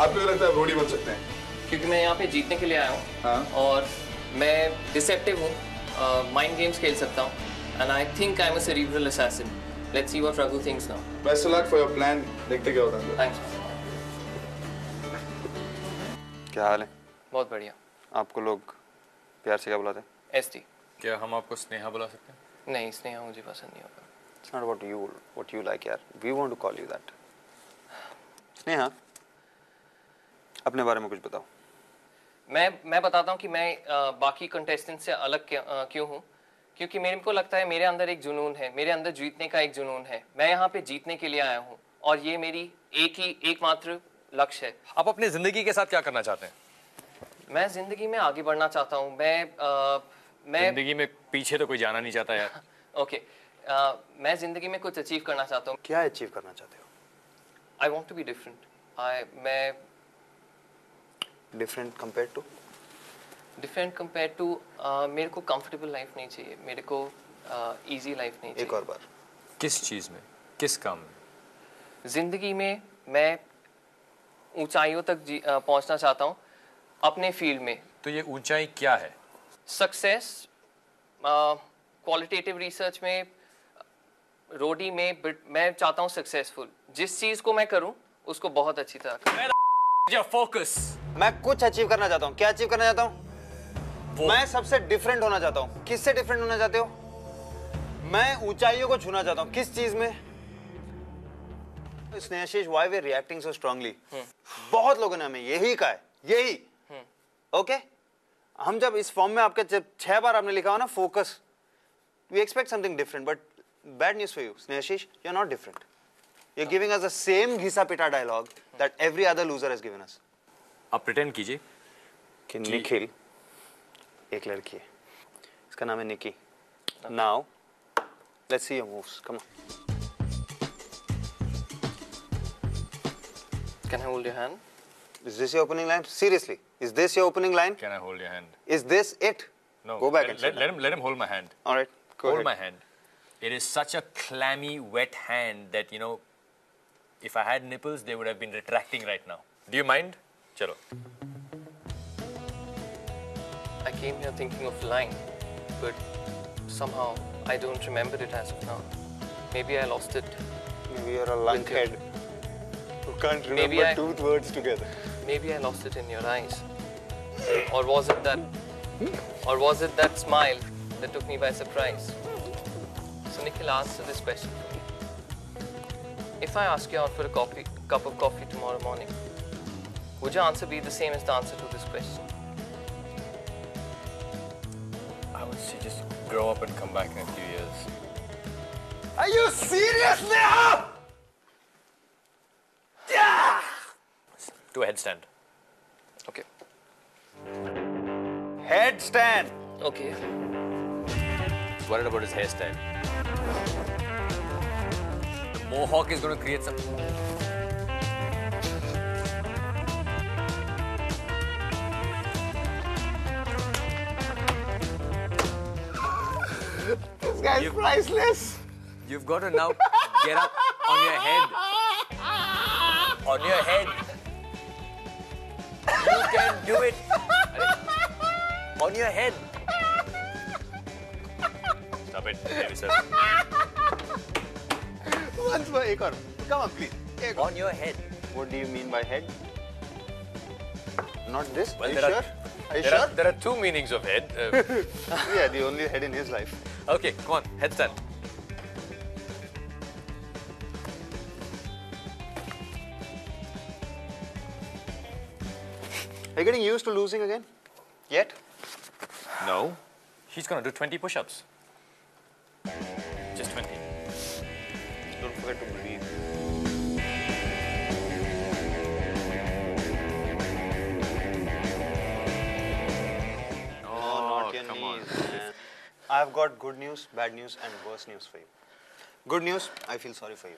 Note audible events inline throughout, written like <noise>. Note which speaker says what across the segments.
Speaker 1: आप क्यों लगता है रोडी बन सकते हैं?
Speaker 2: क्योंकि मैं यहाँ पे जीतने के लिए आया हूँ।
Speaker 1: हाँ।
Speaker 2: और मैं डिसेप्टिव हूँ। माइंड गेम्स खेल सकता हूँ। And I think I am a cerebral assassin let's see what Raghu thinks now
Speaker 1: best of luck for your plan देखते क्या होता है।
Speaker 2: थैंक्स
Speaker 3: क्या हाल है?
Speaker 2: बहुत बढ़िया।
Speaker 3: आपको लोग प्यार से क्या बुलाते हैं?
Speaker 2: एस टी
Speaker 4: क्या हम आपको स्नेहा बुला सकते हैं?
Speaker 2: नहीं स्नेहा मुझे पसंद नहीं होगा।
Speaker 3: It's not what you what you like यार. We want to call you that Sneha? अपने बारे में कुछ बताओ।
Speaker 2: मैं मैं बताता हूँ कि मैं अ, बाकी कंटेस्टेंट से अलग क्यों- हूँ। क्योंकि मेरे को लगता है मेरे अंदर एक जुनून है मेरे अंदर जीतने का एक जुनून है। मैं यहाँ पे जीतने के लिए आया हूँ और ये मेरी एक ही एकमात्र लक्ष्य है।
Speaker 4: आप अपनी ज़िंदगी के साथ क्या करना चाहते हैं?
Speaker 2: मैं ज़िंदगी में आगे बढ़ना चाहता हूँ। मैं अ, मैं
Speaker 4: ज़िंदगी में पीछे तो कोई जाना नहीं चाहता यार। <laughs>
Speaker 2: ओके अ, मैं ज़िंदगी में कुछ अचीव करना चाहता हूँ।
Speaker 3: क्या अचीव करना चाहते हो?
Speaker 2: I want to be different I मैं
Speaker 3: different compare to
Speaker 2: different compare to मेरे को कंफर्टेबल लाइफ नहीं चाहिए। मेरे को इजी लाइफ नहीं चाहिए।
Speaker 3: एक और बार।
Speaker 4: किस चीज़ में? किस काम में?
Speaker 2: ज़िंदगी में मैं ऊंचाइयों तक जी- पहुँचना चाहता हूँ अपने फ़ील्ड में।
Speaker 4: तो ये ऊंचाई क्या है?
Speaker 2: सक्सेस क्वालिटेटिव रिसर्च में रोडी में मैं चाहता हूँ सक्सेसफुल जिस चीज़ को मैं करूँ उसको बहुत अच्छी तरह
Speaker 4: फोकस
Speaker 3: मैं कुछ अचीव करना चाहता हूँ। क्या अचीव करना चाहता हूँ? मैं सबसे डिफरेंट होना चाहता हूँ। किससे डिफरेंट होना चाहते हो? मैं ऊंचाइयों को छूना चाहता हूँ। किस चीज़ में? स्नेहाशीष वाई वे रिएक्टिंग सो स्ट्रांगली बहुत लोगों ने हमें यही कहा है। यही। ओके हम जब इस फॉर्म में आपके जब छह बार आपने लिखा हो ना focus we expect something different but bad news for you Snehashish you are not different you are giving us the same घिसा पिटा dialogue that every other loser has given us
Speaker 4: आप प्रिटेंड कीजिए
Speaker 3: कि, निखिल एक लड़की है। इसका नाम है Nikki. Now let's see your moves come on
Speaker 2: can I hold your hand
Speaker 3: is this your opening line seriously is this your opening line
Speaker 4: can I hold your hand
Speaker 3: is this it
Speaker 4: no
Speaker 3: go back
Speaker 4: let let him let him hold my hand
Speaker 3: alright go
Speaker 4: hold my hand it is such a clammy wet hand that you know if I had nipples they would have been retracting right now do you mind chalo
Speaker 2: I came here thinking of lying, but somehow I don't remember it as of now. Maybe I lost it.
Speaker 3: maybe you're a lunkhead who can't remember
Speaker 2: Maybe I-
Speaker 3: two words together
Speaker 2: Maybe I lost it in your eyes. Or was it that or was it that smile that took me by surprise? So Nikhil answer this question for me. If I ask you out for a coffee, cup of coffee tomorrow morning, would your answer be the same as the answer to this question?
Speaker 4: i would say just grow up and come back in a few years
Speaker 3: are you serious Neha Yeah!
Speaker 4: do a headstand
Speaker 2: Okay.
Speaker 3: headstand
Speaker 2: Okay.
Speaker 4: He's worried about his hairstyle the mohawk is going to create some
Speaker 3: guy's
Speaker 4: you've,
Speaker 3: priceless.
Speaker 4: You've got to now get up on your head. On your head. You can do it. On your head. Stop it. Maybe so.
Speaker 3: Once more, ek. Come on, please. Ek
Speaker 4: on your head.
Speaker 3: What do you mean by head? Not this?
Speaker 4: Well,
Speaker 3: are you sure?
Speaker 4: Are,
Speaker 3: are you
Speaker 4: there
Speaker 3: sure?
Speaker 4: Are, there are two meanings of head. Uh, <laughs>
Speaker 3: yeah, the only head in his life
Speaker 4: okay, come on. head Headstand.
Speaker 3: Are you getting used to losing again? Yet?
Speaker 4: No. He's going to do 20 push ups. Just 20.
Speaker 3: Don't forget to I've got good news, bad news, and worse news for you. Good news, I feel sorry for you.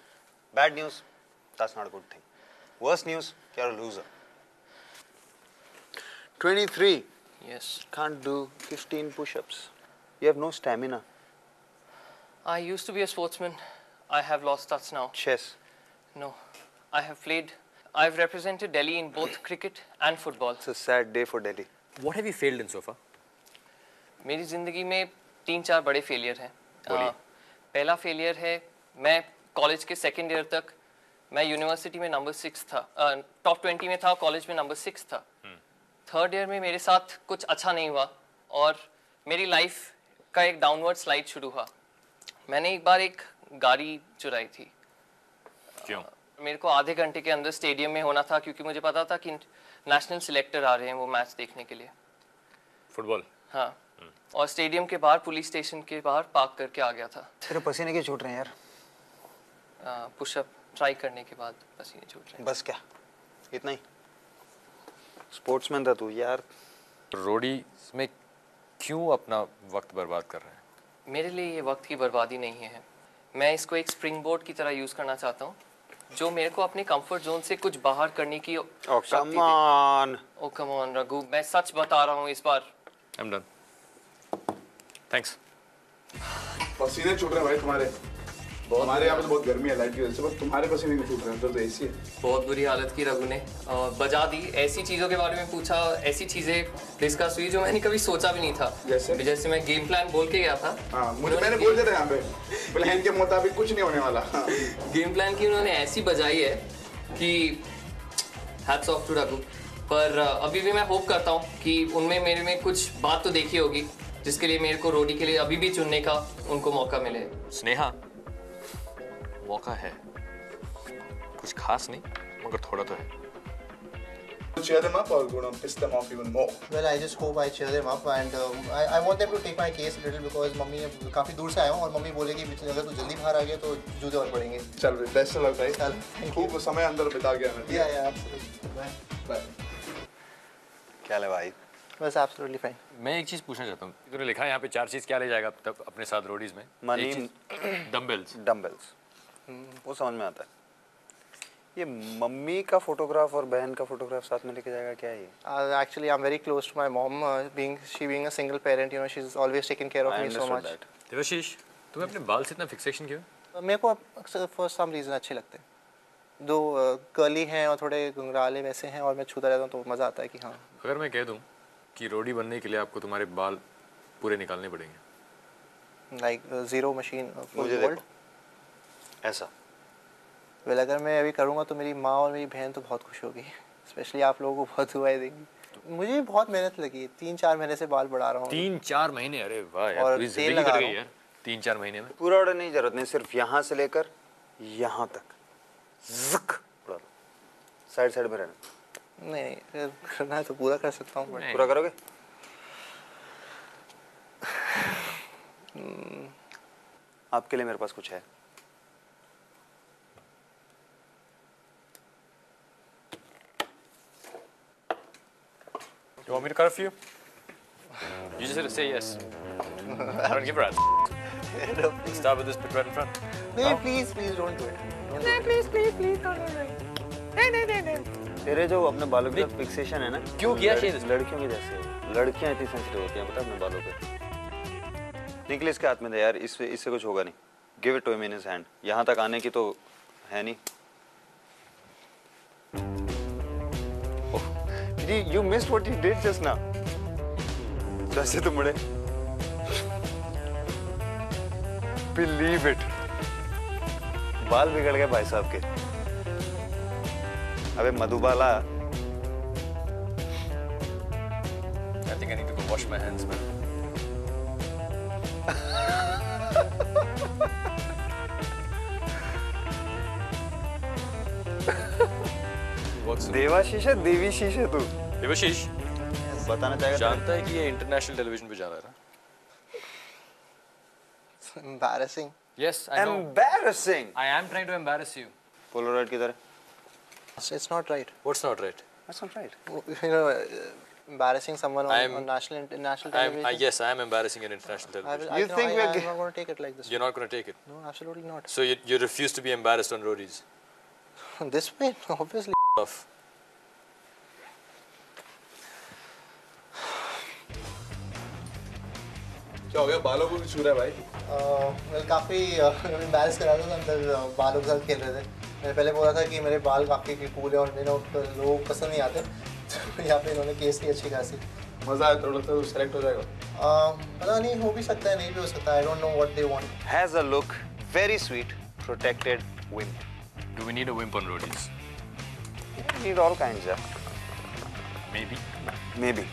Speaker 3: Bad news, that's not a good thing. Worse news, you're a loser. 23,
Speaker 2: Yes.
Speaker 3: can't do 15 push ups. You have no stamina.
Speaker 2: I used to be a sportsman. I have lost touch now.
Speaker 3: Chess.
Speaker 2: No. I have played I've represented Delhi in both cricket <coughs> and football.
Speaker 3: It's a sad day for Delhi.
Speaker 4: What have you failed in so far?
Speaker 2: मेरी ज़िंदगी में तीन चार बड़े failure हैं। पहला failure है मैं कॉलेज के सेकेंड ईयर तक मैं यूनिवर्सिटी में नंबर सिक्स था। टॉप ट्वेंटी में था कॉलेज में नंबर सिक्स था। थर्ड ईयर में मेरे साथ कुछ अच्छा नहीं हुआ और मेरी लाइफ का एक डाउनवर्ड स्लाइड शुरू हुआ। मैंने एक बार एक गाड़ी चुराई थी।
Speaker 4: क्यों?
Speaker 2: मेरे को आधे घंटे के अंदर स्टेडियम में होना था क्योंकि मुझे पता था कि नेशनल सिलेक्टर आ रहे हैं वो मैच देखने के लिए।
Speaker 4: फुटबॉल
Speaker 2: हाँ। और स्टेडियम के बाहर पुलिस स्टेशन के बाहर पार्क करके आ गया था।
Speaker 3: तेरे पसीने क्यों छूट रहे हैं यार?
Speaker 2: पुशअप ट्राई करने के बाद पसीने छूट रहे हैं।
Speaker 3: बस क्या? इतना ही। स्पोर्ट्समैन था तू यार।
Speaker 4: रोडी में क्यों अपना वक्त बर्बाद कर रहे हैं?
Speaker 2: मेरे लिए ये वक्त की बर्बादी नहीं है। मैं इसको एक स्प्रिंग बोर्ड की तरह यूज़ करना चाहता हूँ जो मेरे को अपने कंफर्ट जोन से कुछ बाहर करने की
Speaker 3: ओ
Speaker 2: come
Speaker 3: on
Speaker 2: oh come on Raghu मैं सच बता रहा हूँ इस बार।
Speaker 4: आई एम डन थैंक्स
Speaker 1: पसीने छूट रहे हैं भाई तुम्हारे। हमारे यहाँ पे तो बहुत गर्मी है लाइट की वजह से बस तुम्हारे पसीने नहीं छूट रहे हैं अंदर तो एसी है।
Speaker 2: बहुत बुरी हालत की रघु ने। बजा दी ऐसी चीज़ों के बारे में पूछा ऐसी चीज़ें डिस्कस हुई जो मैंने कभी सोचा भी नहीं था।
Speaker 1: जैसे?
Speaker 2: जैसे मैं गेम प्लान बोल के गया था।
Speaker 1: हाँ मुझे मैंने बोल दिया था यहाँ पे प्लान के मुताबिक कुछ नहीं होने वाला। <laughs>
Speaker 2: गेम प्लान की उन्होंने ऐसी बजाई है कि हैट्स ऑफ़ टू रघु। पर अभी भी मैं होप करता हूँ कि उनमें मेरे में कुछ बात तो देखी होगी। जिसके लिए मेरे को रोडी के लिए अभी भी चुनने का उनको मौका मिले।
Speaker 4: स्नेहा मौका है। कुछ खास नहीं मगर थोड़ा तो है।
Speaker 1: Cheer them up or gonna piss them off even more.
Speaker 5: Well, I just hope I cheer them up and um, I, I want them to take my case a little because mummy काफ़ी दूर से आया हूँ और mummy बोलेगी "बिच- अगर तू जल्दी बाहर आ गया तो जूते और पड़ेंगे
Speaker 1: चल भाई बेस्ट भाई
Speaker 5: चल,
Speaker 1: खूब समय अंदर बिता गया मैं
Speaker 5: या या absolutely.
Speaker 1: बाय
Speaker 3: क्या ले भाई?
Speaker 5: बस absolutely fine.
Speaker 4: मैं एक चीज़ पूछना चाहता हूँ तूने लिखा है यहाँ पे चार चीज़ क्या ले जाएगा तब अपने साथ रोडीज में?
Speaker 3: Money-
Speaker 4: डम्बल्स
Speaker 3: डम्बल्स वो समझ में आता है। ये मम्मी का फोटोग्राफ और बहन का फोटोग्राफ साथ में लेके जाएगा क्या ये?
Speaker 5: Uh, actually I'm very close to my mom uh, being she being a single parent you know she's always taken care of
Speaker 3: I
Speaker 5: me so
Speaker 3: understood
Speaker 4: Debashish तुम्हें अपने बाल से इतना फिक्सेशन क्यों?
Speaker 5: मेरे को अक्सर फॉर सम रीज़न अच्छे लगते हैं। दो कर्ली हैं और थोड़े घुंघराले वैसे हैं और मैं छूता रहता हूँ तो मज़ा आता है कि हाँ।
Speaker 4: अगर मैं कह दूँ कि रोडी बनने के लिए आपको तुम्हारे बाल पूरे निकालने पड़ेंगे।
Speaker 5: लाइक ज़ीरो मशीन
Speaker 3: मुझे देखो। ऐसा।
Speaker 5: वेल अगर मैं अभी करूँगा तो मेरी माँ और मेरी बहन तो बहुत खुश होगी। <laughs> स्पेशली आप लोगों को बहुत दुआएँ देंगी। मुझे भी बहुत मेहनत लगी तीन चार महीने से बाल बढ़ा रहा हूँ।
Speaker 4: तीन चार महीने? अरे वाह यार
Speaker 5: और तेल लगा
Speaker 4: कट
Speaker 5: रहा
Speaker 4: गई यार तीन चार महीने में।
Speaker 3: पूरा ऑर्डर नहीं ज़रूरत नहीं सिर्फ़ यहाँ से लेकर यहाँ तक। जक साइड साइड में रहना।
Speaker 5: नहीं नहीं करना है तो पूरा कर सकता हूँ
Speaker 3: पूरा करोगे आपके लिए मेरे पास कुछ है
Speaker 4: You want me to cut it for you? You just have to say yes. I don't give a rat. Start with this bit right in front.
Speaker 5: नहीं please please don't do it
Speaker 2: please please please नहीं नहीं नहीं नहीं
Speaker 3: तेरे जो अपने बालों के फिक्सेशन है ना
Speaker 4: क्यों किया शेर?
Speaker 3: लड़कियों की जैसे लड़कियाँ इतनी सेंसिटिव होती हैं पता है अपने बालों पे। निकले इसके हाथ में दे यार इससे इससे कुछ होगा नहीं। Give it to him in his hand यहाँ तक आने की तो है नहीं। जी you missed what you did just now जैसे तो मुड़े। बिलीव इट बाल बिगड़ गए भाई साहब के। अबे Madhubala
Speaker 4: I think I need to go wash my hands, man. What's
Speaker 3: Debashish है देवीशीष है तू
Speaker 4: देवाशीष
Speaker 3: बताना चाहेगा
Speaker 4: जानता है कि ये इंटरनेशनल टेलीविज़न पे जा रहा है ना
Speaker 5: embarrassing
Speaker 4: Yes, I know.
Speaker 3: Embarrassing
Speaker 4: I am trying to embarrass you.
Speaker 3: Polaroid की तरह
Speaker 5: it's, it's not right
Speaker 4: What's not right?
Speaker 3: That's not right
Speaker 5: you know uh, embarrassing someone on,
Speaker 4: I'm-
Speaker 5: on national international
Speaker 4: I am,
Speaker 5: television
Speaker 4: I, yes, I am embarrassing an international
Speaker 5: I will,
Speaker 4: television.
Speaker 5: I
Speaker 3: You
Speaker 5: can-
Speaker 3: think
Speaker 5: I,
Speaker 3: we're
Speaker 5: I'm
Speaker 3: ge-
Speaker 5: not going to take it like this
Speaker 4: You're not going to take it.
Speaker 5: no absolutely not
Speaker 4: So you, you refuse to be embarrassed on roadies. <laughs>
Speaker 5: this way <laughs> obviously
Speaker 4: Off.
Speaker 1: क्या हो गया बालों को भी छू रहा है भाई
Speaker 5: uh, well, काफी एम्बैरस कर रहा था अंदर uh, बालों के साथ खेल रहे थे मैंने पहले बोला था कि मेरे बाल काफ़ी कूल है और मैंने लोगों पसंद नहीं आते तो यहाँ पे इन्होंने केस की अच्छी खासी
Speaker 1: मज़ा आया थोड़ा सा सेलेक्ट हो जाएगा
Speaker 5: पता नहीं हो भी सकता है नहीं भी हो सकता I don't know what they want
Speaker 3: Has a look very sweet, protected wimp.
Speaker 4: Do we need a wimp on roadies?
Speaker 3: You need all kinds, yeah.
Speaker 4: Maybe.
Speaker 3: Maybe.